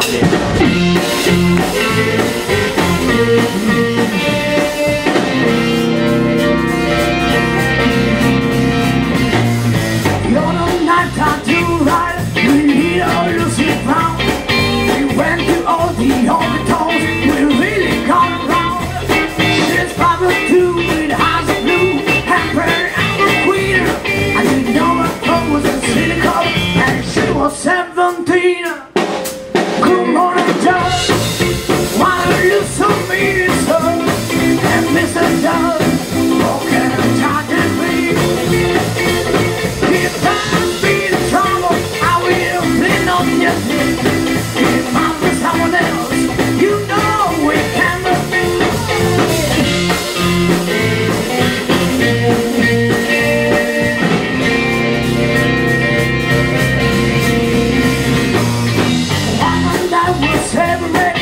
money. ready.